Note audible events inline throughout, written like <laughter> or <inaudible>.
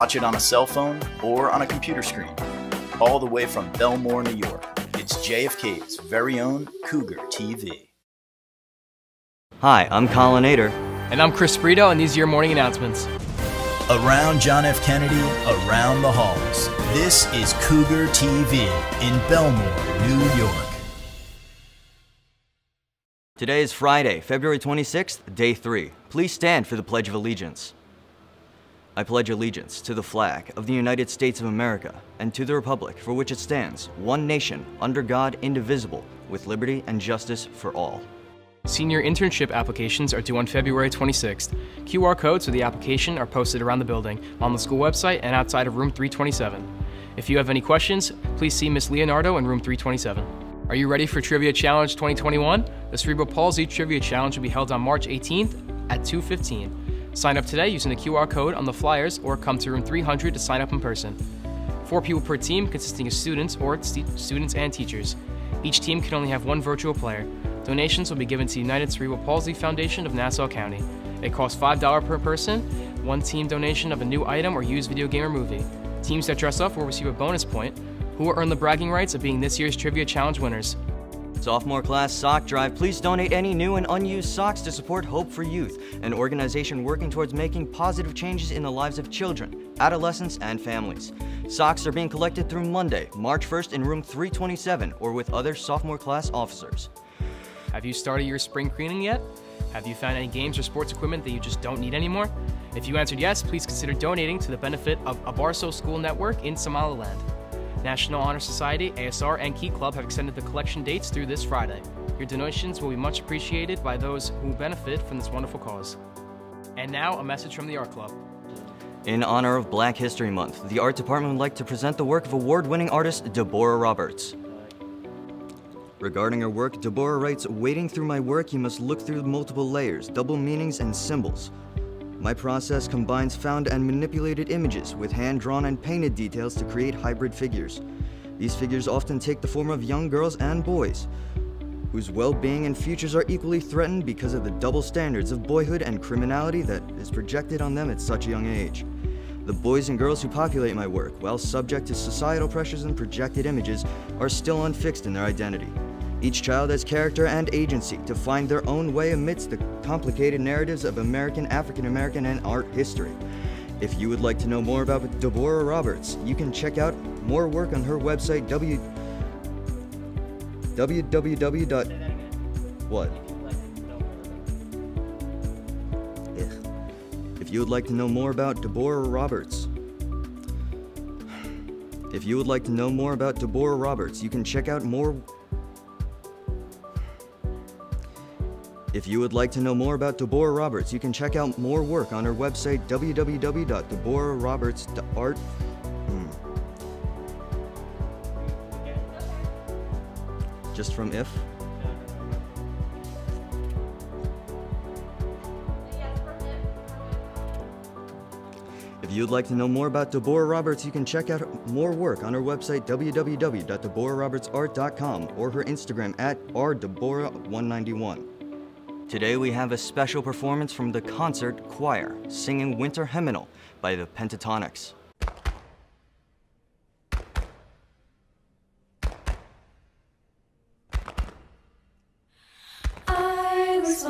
Watch it on a cell phone or on a computer screen. All the way from Bellmore, New York. It's JFK's very own Cougar TV. Hi, I'm Colin Ader. And I'm Chris Brito, and these are your morning announcements. Around John F. Kennedy, around the halls. This is Cougar TV in Bellmore, New York. Today is Friday, February 26th, day three. Please stand for the Pledge of Allegiance. I pledge allegiance to the flag of the United States of America and to the republic for which it stands, one nation, under God, indivisible, with liberty and justice for all. Senior internship applications are due on February 26th. QR codes for the application are posted around the building, on the school website, and outside of room 327. If you have any questions, please see Ms. Leonardo in room 327. Are you ready for Trivia Challenge 2021? The Cerebral Palsy Trivia Challenge will be held on March 18th at 2.15. Sign up today using the QR code on the flyers or come to room 300 to sign up in person. Four people per team consisting of students or st students and teachers. Each team can only have one virtual player. Donations will be given to United Cerebral Palsy Foundation of Nassau County. It costs $5 per person, one team donation of a new item or used video game or movie. Teams that dress up will receive a bonus point, who will earn the bragging rights of being this year's Trivia Challenge winners. Sophomore class sock drive. Please donate any new and unused socks to support Hope for Youth, an organization working towards making positive changes in the lives of children, adolescents, and families. Socks are being collected through Monday, March 1st in room 327 or with other sophomore class officers. Have you started your spring cleaning yet? Have you found any games or sports equipment that you just don't need anymore? If you answered yes, please consider donating to the benefit of Abaarso School Network in Somaliland. National Honor Society, ASR, and Key Club have extended the collection dates through this Friday. Your donations will be much appreciated by those who benefit from this wonderful cause. And now, a message from the Art Club. In honor of Black History Month, the Art Department would like to present the work of award-winning artist Deborah Roberts. Regarding her work, Deborah writes, Wading through my work, you must look through multiple layers, double meanings, and symbols. My process combines found and manipulated images with hand-drawn and painted details to create hybrid figures. These figures often take the form of young girls and boys, whose well-being and futures are equally threatened because of the double standards of boyhood and criminality that is projected on them at such a young age. The boys and girls who populate my work, while subject to societal pressures and projected images, are still unfixed in their identity. Each child has character and agency to find their own way amidst the complicated narratives of American, African American, and art history. If you would like to know more about Deborah Roberts, you can check out more work on her website w www. What? If you would like to know more about Deborah Roberts, <sighs> if you would like to know more about Deborah Roberts, you can check out more If you would like to know more about Deborah Roberts, you can check out more work on her website www.deborahroberts.art. Hmm. Just from if? If you'd like to know more about Deborah Roberts, you can check out more work on her website www.deborahrobertsart.com or her Instagram at rdeborah191. Today we have a special performance from the concert choir singing Winter Hymnal by the Pentatonix. I was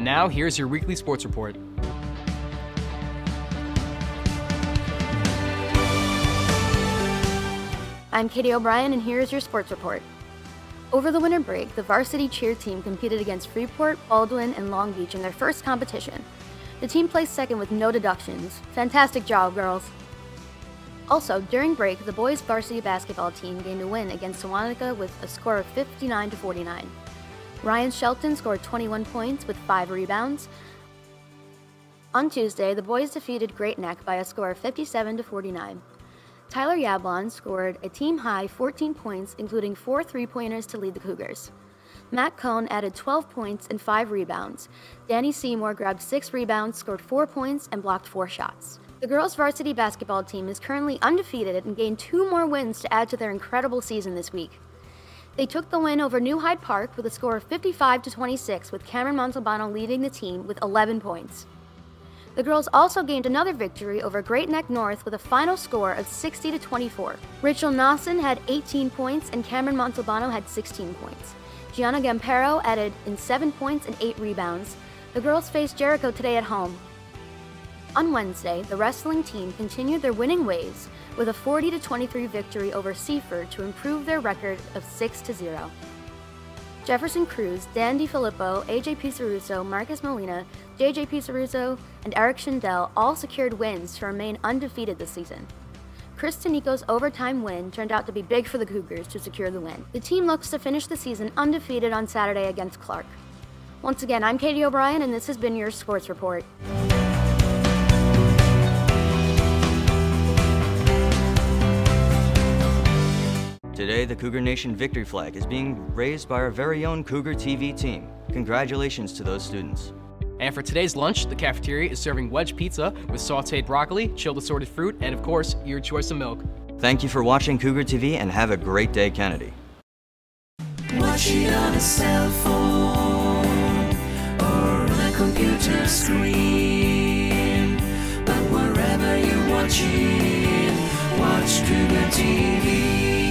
And now, here's your weekly sports report. I'm Katie O'Brien, and here is your sports report. Over the winter break, the varsity cheer team competed against Freeport, Baldwin, and Long Beach in their first competition. The team placed second with no deductions. Fantastic job, girls. Also, during break, the boys varsity basketball team gained a win against Seawanhaka with a score of 59 to 49. Ryan Shelton scored 21 points with 5 rebounds. On Tuesday, the boys defeated Great Neck by a score of 57 to 49. Tyler Yablon scored a team high 14 points, including four three pointers to lead the Cougars. Matt Cohn added 12 points and 5 rebounds. Danny Seymour grabbed 6 rebounds, scored 4 points, and blocked 4 shots. The girls' varsity basketball team is currently undefeated and gained two more wins to add to their incredible season this week. They took the win over New Hyde Park with a score of 55 to 26, with Cameron Montalbano leading the team with 11 points. The girls also gained another victory over Great Neck North with a final score of 60 to 24. Rachel Nawson had 18 points and Cameron Montalbano had 16 points. Gianna Gampero added in 7 points and 8 rebounds. The girls faced Jericho today at home. On Wednesday, the wrestling team continued their winning ways with a 40 to 23 victory over Seaford to improve their record of 6 to 0. Jefferson Cruz, Dan DiFilippo, AJ Pisaruso, Marcus Molina, JJ Pisaruso, and Eric Schindel all secured wins to remain undefeated this season. Chris Tanico's overtime win turned out to be big for the Cougars to secure the win. The team looks to finish the season undefeated on Saturday against Clarke. Once again, I'm Katie O'Brien, and this has been your Sports Report. Today, the Cougar Nation victory flag is being raised by our very own Cougar TV team. Congratulations to those students. And for today's lunch, the cafeteria is serving wedge pizza with sauteed broccoli, chilled assorted fruit, and of course, your choice of milk. Thank you for watching Cougar TV and have a great day, Kennedy. Watch it on a cell phone or on a computer screen. But wherever you're watching, watch Cougar TV.